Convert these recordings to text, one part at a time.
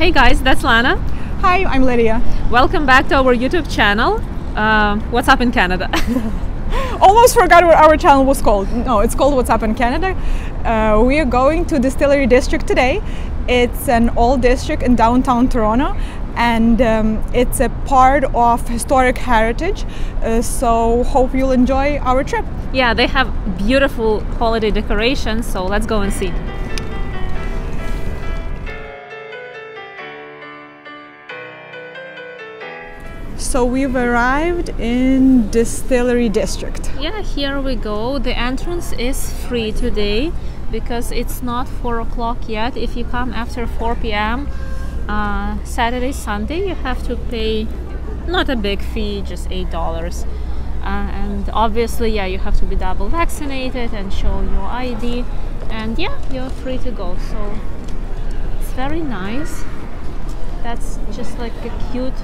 Hey guys, that's Lana. Hi, I'm Lydia. Welcome back to our YouTube channel. Uh, What's up in Canada? Almost forgot what our channel was called. No, it's called What's Up in Canada. Uh, we are going to Distillery District today. It's an old district in downtown Toronto and um, it's a part of historic heritage. Uh, so, hope you'll enjoy our trip. yeah, they have beautiful holiday decorations, so let's go and see. So, we've arrived in Distillery District. Yeah, here we go. The entrance is free today because it's not 4 o'clock yet. If you come after 4 p.m. Uh, Saturday, Sunday, you have to pay not a big fee, just $8. Uh, and obviously, yeah, you have to be double vaccinated and show your ID. And yeah, you're free to go. So it's very nice. That's just like a cute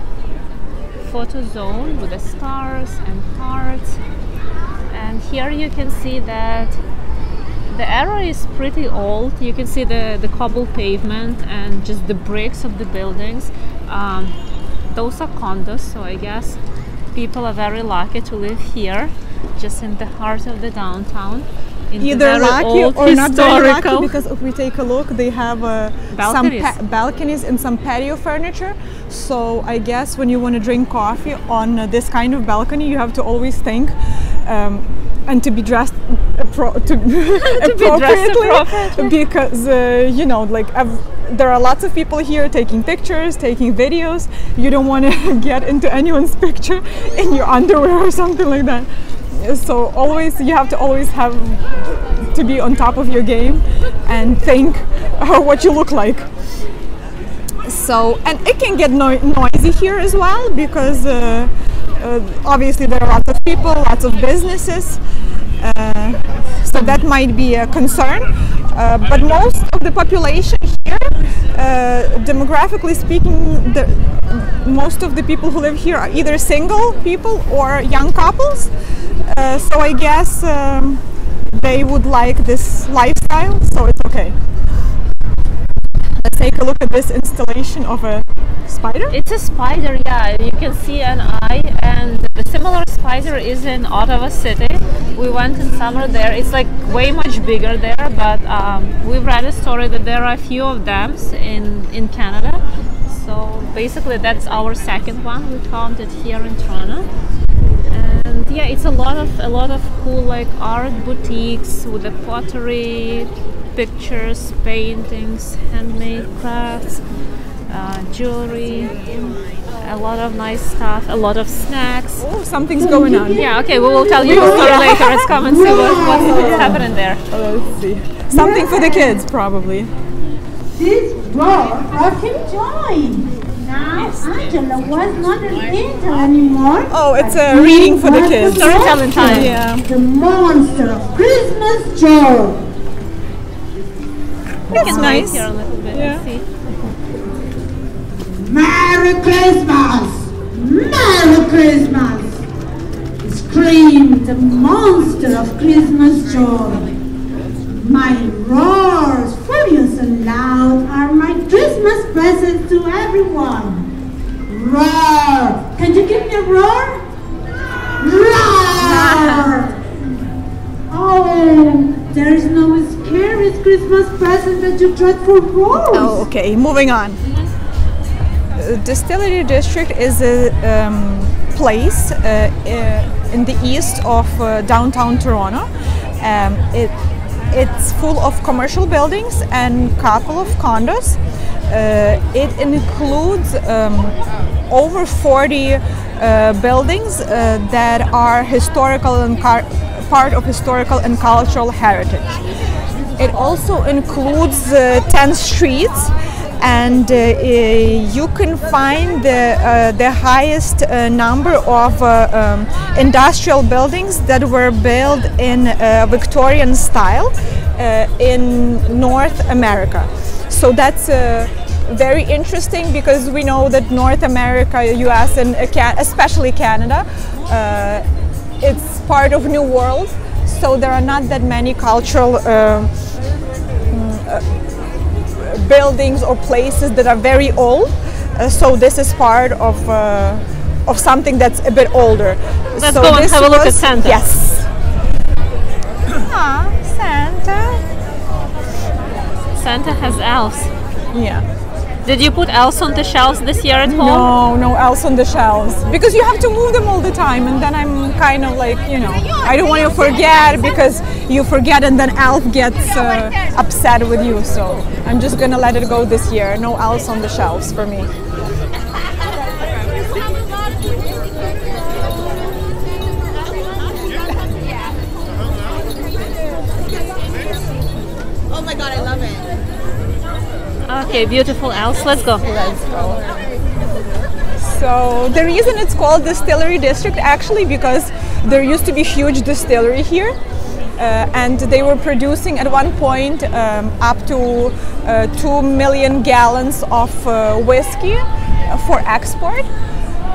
photo zone with the stars and hearts. And here you can see that the area is pretty old. You can see the, the cobble pavement and just the bricks of the buildings. Um, those are condos, so I guess people are very lucky to live here, just in the heart of the downtown. Either lucky or not very lucky because if we take a look, they have uh, Balconies. some balconies and some patio furniture. So I guess when you want to drink coffee on uh, this kind of balcony, you have to always think um, and to be dressed appro- to appropriately, appropriately. because uh, you know like ev- there are lots of people here taking pictures, taking videos. You don't want to get into anyone's picture in your underwear or something like that. So always you have to always have to be on top of your game and think what you look like. So and it can get no- noisy here as well because uh, uh, obviously there are lots of people, lots of businesses. Uh, so that might be a concern. Uh, but most of the population here, uh, demographically speaking, the, most of the people who live here are either single people or young couples. Uh, so I guess um, they would like this lifestyle, so it's okay. Let's take a look at this installation of a spider. It's a spider, yeah. You can see an eye, and the similar spider is in Ottawa City. We went in summer there. It's like way much bigger there, but um, we've read a story that there are a few of them in in Canada. So basically, that's our second one. We found it here in Toronto. And yeah, it's a lot of a lot of cool like art boutiques with the pottery, pictures, paintings, handmade crafts, uh, jewelry, a lot of nice stuff, a lot of snacks. Oh, something's going on. Yeah, okay, we will tell you the story later. Let's come and see what, what's, what's happening there. Let's see. Something for the kids, probably. This brought brought him joy. Now Angela was not an angel anymore. Oh, it's a reading for the was kids. Storytelling time. Yeah. The monster of Christmas joy. That's Wait nice. here a little bit. Yeah. See. Merry Christmas! Merry Christmas! Scream the monster of Christmas joy. My roars, furious and loud, are my Christmas presents to everyone. Roar! Can you give me a roar? Roar! oh, there is no scariest Christmas present that you dread for roars. Oh, okay. Moving on. Uh, Distillery District is a um, place uh, uh, in the east of uh, downtown Toronto. Um, it, it's full of commercial buildings and couple of condos. Uh, it includes um, over 40 uh, buildings uh, that are historical and part of historical and cultural heritage. It also includes uh, 10 streets and uh, uh, you can find the, uh, the highest uh, number of uh, um, industrial buildings that were built in uh, Victorian style uh, in North America. So that's uh, very interesting because we know that North America, US, and uh, especially Canada, uh, it's part of New World. So there are not that many cultural uh, buildings or places that are very old. Uh, so this is part of uh, of something that's a bit older. Let's so go and have a look at Santa. Yes. Ah, Santa. Santa has elves. Yeah. Did you put elves on the shelves this year at home? No, no else on the shelves because you have to move them all the time, and then I'm kind of like you know I don't want to forget because you forget and then Elf gets uh, upset with you. So I'm just gonna let it go this year. No else on the shelves for me. Okay, beautiful elves. Let's go. Let's go. So the reason it's called Distillery District actually because there used to be huge distillery here. Uh, and they were producing at one point um, up to uh, 2 million gallons of uh, whiskey for export.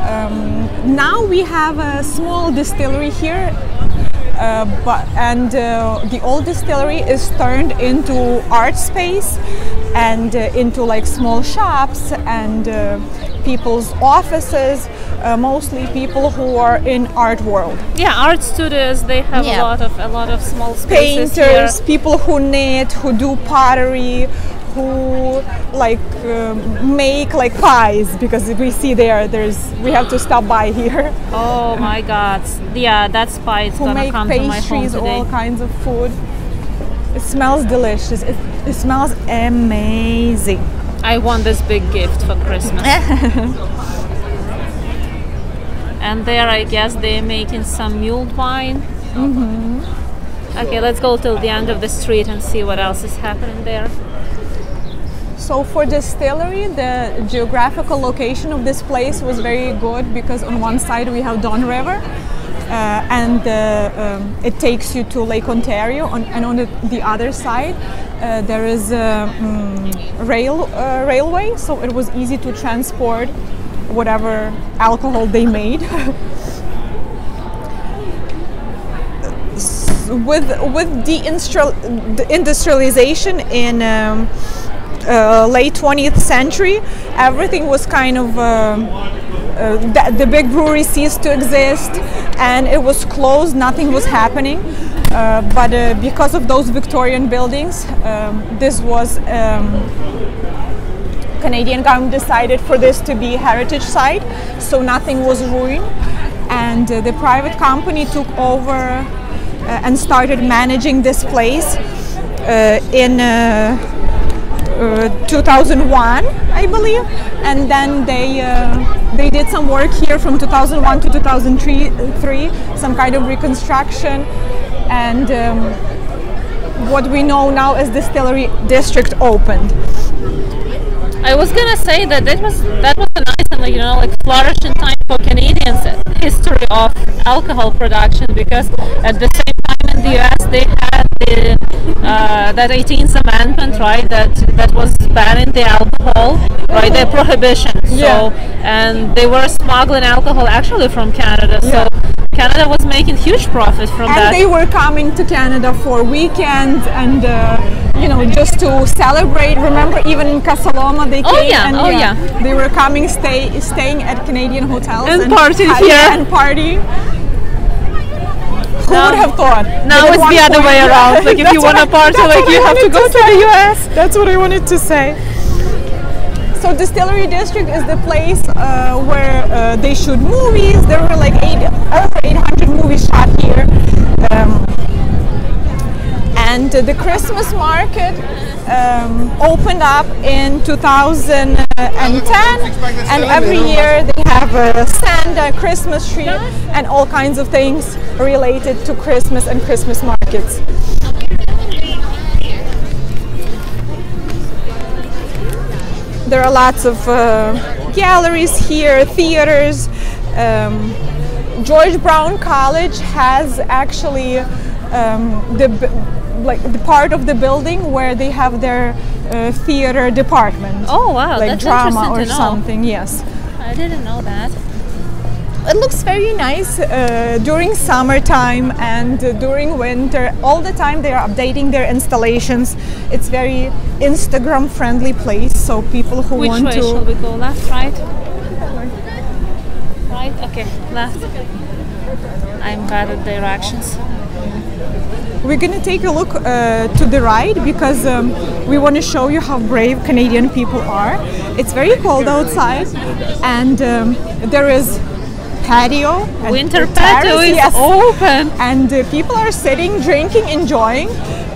Um, now we have a small distillery here, uh, but and uh, the old distillery is turned into art space and uh, into like small shops and uh, people's offices, uh, mostly people who are in art world. Yeah, art studios. They have Yeah. a lot of a lot of small spaces here. Painters, people who knit, who do pottery, who like um, make like pies because we see there there's we have to stop by here Oh my God! Yeah, that's pie it's who gonna make come to my pastries all kinds of food it smells delicious it, it smells amazing I want this big gift for Christmas. and there, I guess they're making some mulled wine. Mm-hmm. Okay, let's go till the end of the street and see what else is happening there. So for distillery, the geographical location of this place was very good because on one side we have Don River, uh, and uh, um, it takes you to Lake Ontario, on, and on the, the other side uh, there is a mm, rail uh, railway, so it was easy to transport whatever alcohol they made. With with the industrialization in um, uh, late 20th century, everything was kind of um, uh, the, the big brewery ceased to exist, and it was closed. Nothing was happening. Uh, but uh, because of those Victorian buildings, um, this was. Um, Canadian government decided for this to be heritage site, so nothing was ruined, and uh, the private company took over uh, and started managing this place uh, in. Uh, uh, 2001, I believe, and then they uh, they did some work here from 2001 to 2003, three, some kind of reconstruction, and um, what we know now as distillery district opened. I was gonna say that that was that was a nice and like you know like flourishing time for Canadians history of alcohol production because at the same time the US they had the uh, that 18th amendment right that that was banning the alcohol right the prohibition Yeah. so and they were smuggling alcohol actually from Canada so Canada was making huge profit from and that they were coming to Canada for weekends and uh, you know just to celebrate. Remember, even in Casa Loma, they came. Oh, came yeah, and oh, yeah. they were coming, stay, staying at Canadian hotels And partying here. and partying. Who Now- would have thought? now it's the other way around. Like if you want a I- party, like you have to wanted go to the US. That's what I wanted to say. So Distillery District is the place uh, where uh, they shoot movies. There were like eight, over 800 movies shot here. Um, and uh, the Christmas market um, opened up in 2010 and every year they have a Santa Christmas tree and all kinds of things related to Christmas and Christmas markets. There are lots of uh, galleries here, theaters. Um, George Brown College has actually um, the like the part of the building where they have their uh, theater department. Oh wow, like that's drama or something. Yes. I didn't know that. it looks very nice uh, during summertime and uh, during winter. All the time they are updating their installations. It's very Instagram friendly place, so people who Which want way to. shall we go? Left, right? Right? Okay, left. I'm bad at directions. We're gonna take a look uh, to the right because um, we want to show you how brave Canadian people are. It's very cold outside, and um, there is patio. and Winter terrace, patio is yes. open. and uh, people are sitting, drinking, enjoying.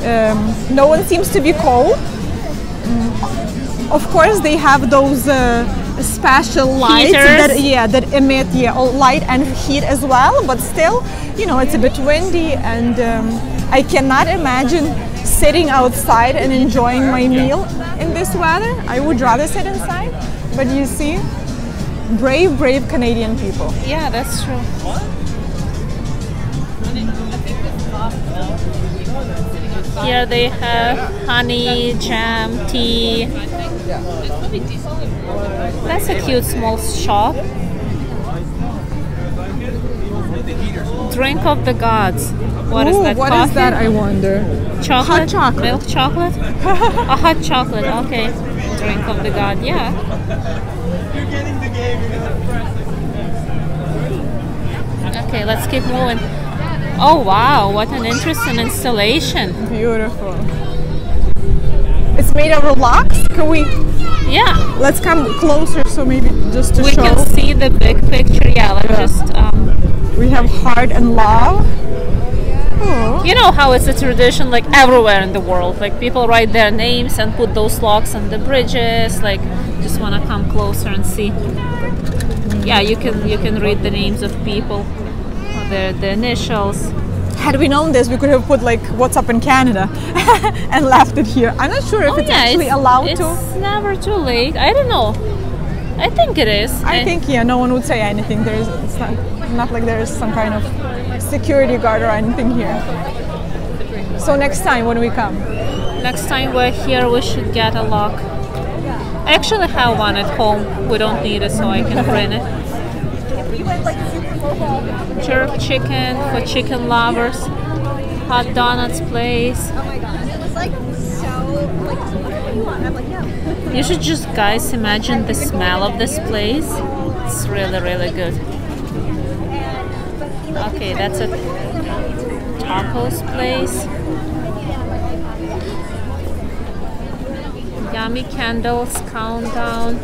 Um, no one seems to be cold. Mm, Of course, they have those uh, special lights that yeah that emit yeah light and heat as well. But still, you know, it's a bit windy, and um, I cannot imagine sitting outside and enjoying my meal in this weather. I would rather sit inside. But you see, brave, brave Canadian people. Yeah, that's true. Here they have honey, jam, tea. That's a cute small shop. Drink of the gods. What is Ooh, that? what is coffee? that? I wonder. Chocolate? chocolate. Milk chocolate? a hot chocolate, okay. Drink of the god, yeah. You're getting the game. Okay, let's keep moving. Oh wow, what an interesting installation. Beautiful. It's made out of rocks. Can we? Yeah, Let's come closer, so maybe just to we show. We can see the big picture. Yeah, let's Yeah. just We have heart and love. Oh. you know how it's a tradition like everywhere in the world. Like people write their names and put those locks on the bridges. Like just want to come closer and see. Yeah, you can you can read the names of people, or their the initials. Had we known this, we could have put like "What's up in Canada" and left it here. I'm not sure if Oh, it's yeah, actually it's, allowed it's to. It's never too late. I don't know. I think it is. I think yeah, no one would say anything. There's it's not not like there's some kind of security guard or anything here. So next time when we come, next time we're here, we should get a lock. I actually have one at home. We don't need it, so I can bring it. Jerk chicken for chicken lovers. Hot donuts place. Oh my god. It was like so like what do you want? I'm like, no. You should just, guys, imagine the smell of this place. It's really, really good. Okay, that's a tacos place. Yummy candles countdown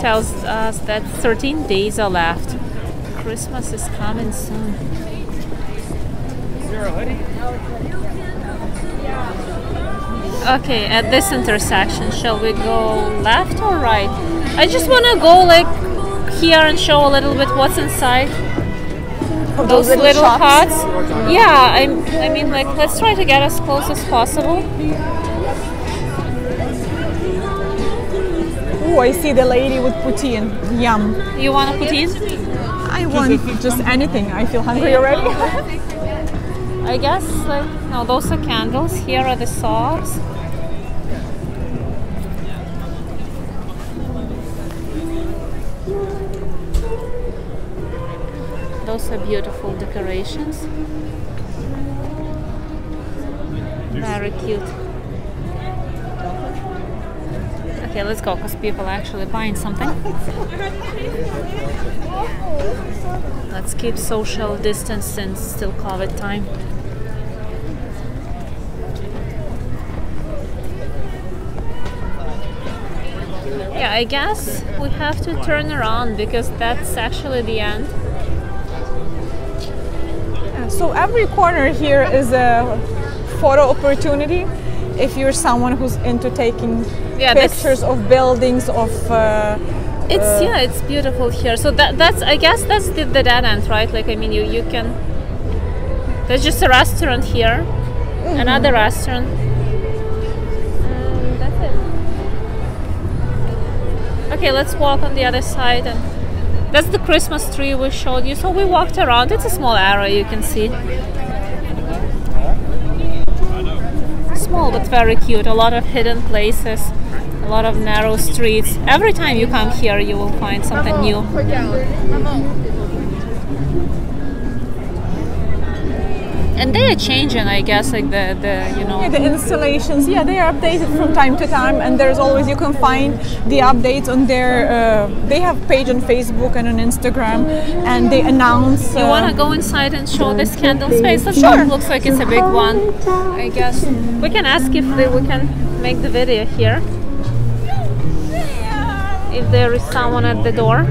tells us that 13 days are left. Christmas is coming soon. Okay, at this intersection, shall we go left or right? I just want to go like here and show a little bit what's inside of those little, shops. huts. Yeah, I, I mean, like, let's try to get as close as possible. Oh, I see the lady with poutine. Yum. You want to put in? I want just anything. I feel hungry already. I guess, like, no, those are candles. Here are the socks. Are beautiful decorations. Very cute. Okay, let's go because people are actually buying something. Let's keep social distance since still COVID time. Yeah, I guess we have to turn around because that's actually the end. So every corner here is a photo opportunity. If you're someone who's into taking Yeah, pictures of buildings, of uh, It's uh, yeah, it's beautiful here. So that that's I guess that's the, the dead end, right? Like I mean, you you can. There's just a restaurant here, mm-hmm. another restaurant. And that's it. Okay, let's walk on the other side and. That's the Christmas tree we showed you. So we walked around. It's a small area, you can see. Small but very cute. A lot of hidden places, a lot of narrow streets. Every time you come here, you will find something new. And they are changing, I guess, like the, the you know. Yeah, the installations, yeah, they are updated from time to time, and there's always you can find the updates on their. Uh, they have page on Facebook and on Instagram, and they announce. You uh, want to go inside and show this candle space? The shop looks like it's a big one. I guess we can ask if they, we can make the video here. If there is someone at the door.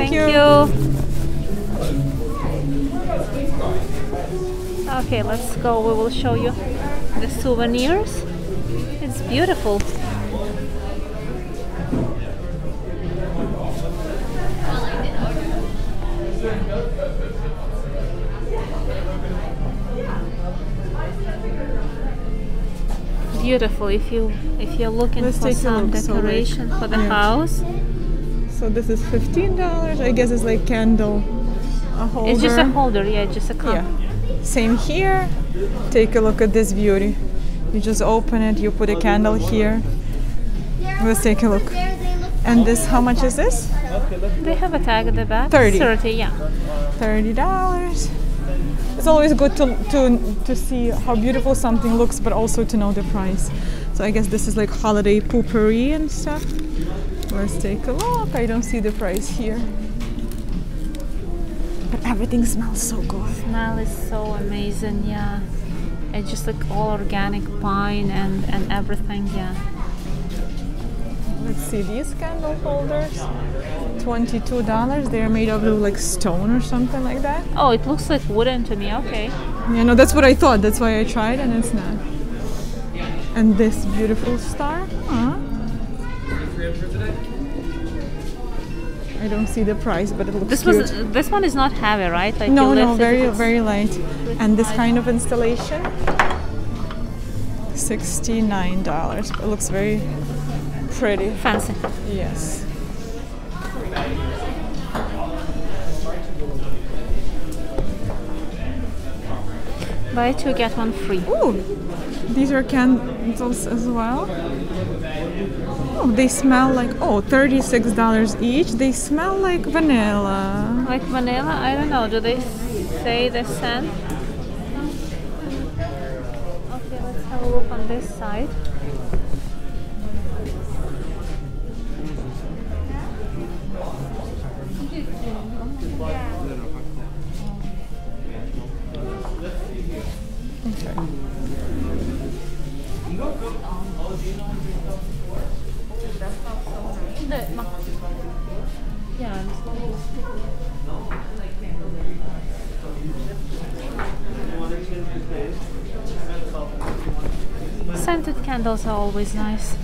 Thank, Thank you. you. Okay, let's go. We will show you the souvenirs. It's beautiful. Beautiful. If you if you're looking Let's for some look. So, like, decoration for the yeah. house, So this is fifteen dollars. I guess it's like candle, a holder. it's just a holder. Yeah, just a cup. Yeah. Same here. Take a look at this beauty. You just open it. You put a candle here. Let's take a look. And this, how much is this? They have a tag at the back. 30. 30, yeah. Thirty dollars. It's always good to, to to see how beautiful something looks, but also to know the price. So I guess this is like holiday poopery and stuff. Let's take a look. I don't see the price here. But everything smells so good. The Smell is so amazing, yeah. It's just like all organic pine and, and everything, yeah. Let's see these candle holders. Twenty-two dollars. They're made of like stone or something like that. Oh, it looks like wooden to me, okay. You know, that's what I thought. That's why I tried, and it's not. And this beautiful star. Huh? I don't see the price, but it looks This cute. was this one is not heavy, right? Like no, no, very, very light. And this kind of installation, sixty-nine dollars. It looks very pretty. fancy. Yes. Buy two get one free. Ooh, these are candles as well. Oh, they smell like oh, $36 each. They smell like vanilla. Like vanilla, I don't know. Do they say the scent? Okay, let's have a look on this side. Yeah. Scented candles are always nice.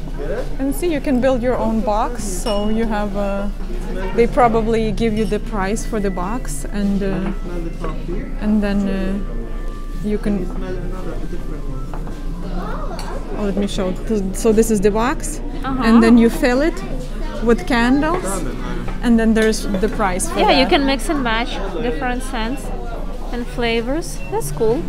And see, you can build your own box. So you have a. They probably give you the price for the box, and uh, and then uh, you can. Oh, let me show. So this is the box, Uh-huh. and then you fill it with candles, and then there's the price for Yeah, you can mix and match different scents and flavors. That's cool.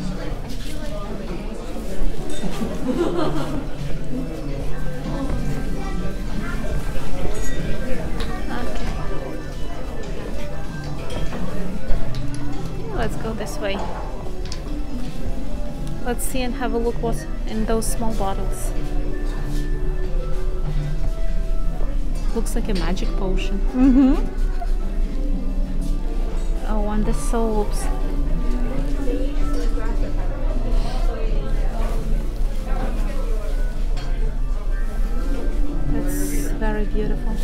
Okay. Let's go this way. Let's see and have a look what's in those small bottles. Looks like a magic potion. Mm-hmm. Oh, and the soaps. That's very beautiful.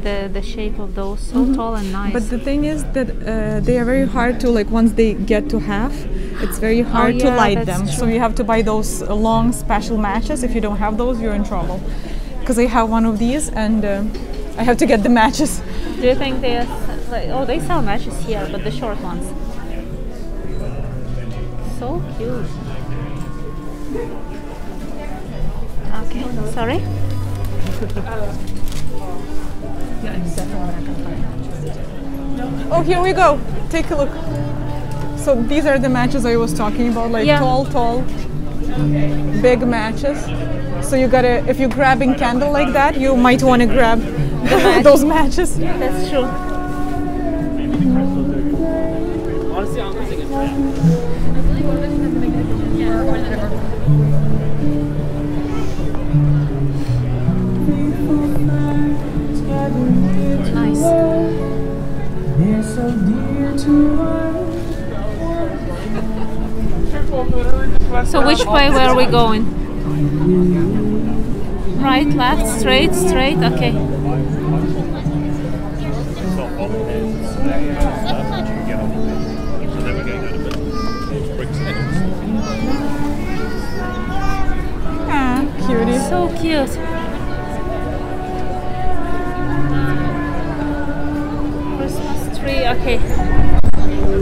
The, the shape of those, so tall and nice. But the thing is that uh, they are very hard to like once they get to half, it's very hard to Oh, yeah, light that's them. So you have to buy those uh, long special matches. If you don't have those, you're in trouble. Because I have one of these and uh, I have to get the matches. Do you think they are, like, oh, they sell matches here, but the short ones. So cute. Okay, sorry. Oh, here we go. Take a look. So these are the matches I was talking about, like Yeah. tall, tall, big matches. So you gotta, if you're grabbing candle like that, you might want to grab those matches. That's true. Nice. So which way were we going? Right, left, straight, straight. Okay. Ah, cutie. So cute. Okay.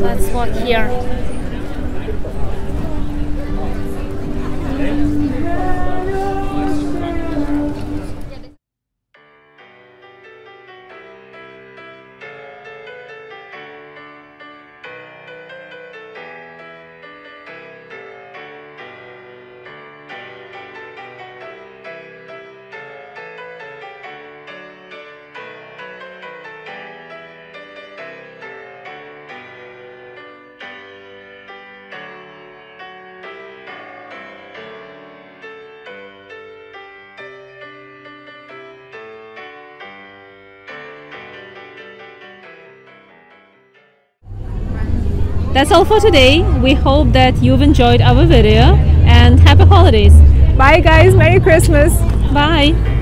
Let's walk here. That's all for today. We hope that you've enjoyed our video and happy holidays. Bye, guys. Merry Christmas. Bye.